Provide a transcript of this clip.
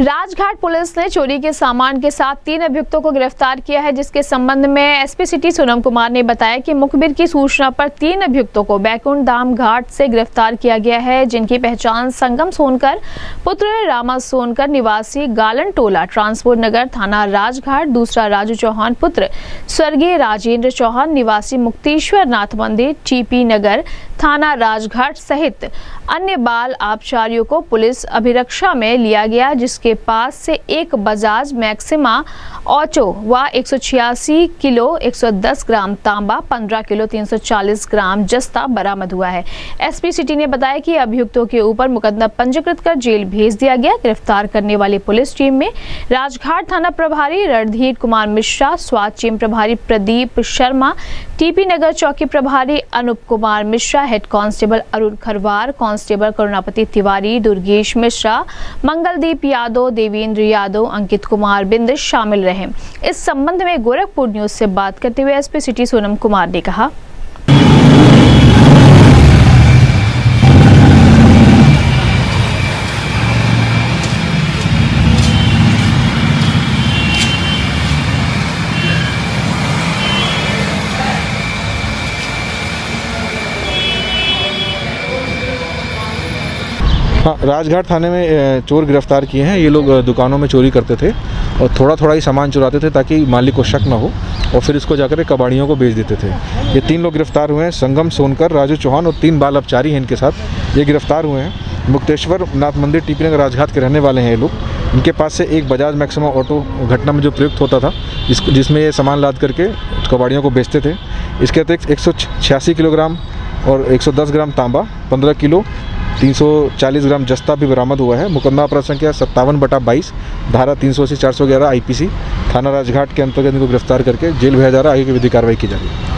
Rajghat police ने चोरी के सामान के साथ तीन अभियुक्तों को गिरफ़्तार किया है, जिसके संबंध में एसपी सिटी सोनम कुमार ने बताया कि मुखबिर की सूचना पर तीन अभियुक्तों को बैकुंठ धाम घाट से गिरफ़्तार किया गया है, जिनकी पहचान संगम सोनकर, पुत्र रामा सोनकर, निवासी गालन टोला, ट्रांसपोर्ट नगर थाना राजघाट, दूसरा राजू चौहान, पुत्र स्वर्गीय राजेंद्र चौहान, निवासी मुक्तेश्वर नाथ मंदिर, टीपी नगर थाना राजघाट सहित अन्य बाल आबचारियों को पुलिस अभिरक्षा में लिया गया, जिसके पास से एक बजाज मैक्सिमा ऑटो व 186 किलो 110 ग्राम तांबा 15 किलो 340 ग्राम जस्ता बरामद हुआ है। एसपी सिटी ने बताया कि अभियुक्तों के ऊपर मुकदमा पंजीकृत कर जेल भेज दिया गया। गिरफ़्तार करने वाली पुलिस टीम में राजघाट थाना प्रभारी रणधीर कुमार मिश्रा स्वास्थ्य टीम प्रभारी प्रदीप शर्मा, टीपी नगर चौकी प्रभारी Anup Kumar Mishra, head constable Arun Kharwar, constable Karunapati Tiwari, Durgesh Mishra, Mangaldeep Yadav Devendra Yadav, Ankit Kumar Bind शामिल रहे। इस संबंध में गोरखपुर न्यूज़ से बात करते हुए एसपी सिटी सोनम कुमार ने कहा। हाँ राजघाट थाने में चोर गिरफ़्तार किए हैं। ये लोग दुकानों में चोरी करते थे और थोड़ा थोड़ा ही सामान चुराते थे ताकि मालिक को शक ना हो और फिर इसको जाकर कबाड़ियों को बेच देते थे। ये तीन लोग गिरफ़्तार हुए हैं। संगम, सोनकर, राजू चौहान और तीन बाल अपचारी हैं इनके साथ। ये गिरफ़्तार हुए हैं। मुक्तेश्वर नाथ मंदिर, टीपी नगर, राजघाट के रहने वाले हैं ये लोग। इनके पास से एक बजाज मैक्सिमा ऑटो घटना में जो प्रयुक्त होता था, जिस, जिसमें ये सामान लाद करके कबाड़ियों को बेचते थे। इसके अतिरिक्त एक सौ छियासी किलोग्राम और 110 ग्राम तांबा 15 किलो 340 ग्राम जस्ता भी बरामद हुआ है। मुकदमा अपराध संख्या सत्तावन बटा बाईस, धारा तीन सौ अस्सी चार सौ ग्यारह आई थाना राजघाट के अंतर्गत इनको गिरफ़्तार करके जेल भेजा जा रहा है। आगे की विधि कार्रवाई की जा रही है।